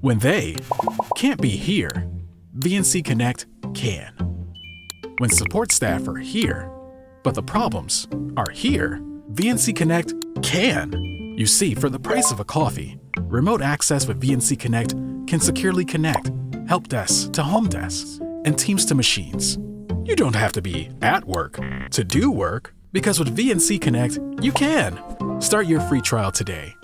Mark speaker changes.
Speaker 1: When they can't be here, VNC Connect can. When support staff are here, but the problems are here, VNC Connect can. You see, for the price of a coffee, remote access with VNC Connect can securely connect help desks to home desks and teams to machines. You don't have to be at work to do work because with VNC Connect, you can. Start your free trial today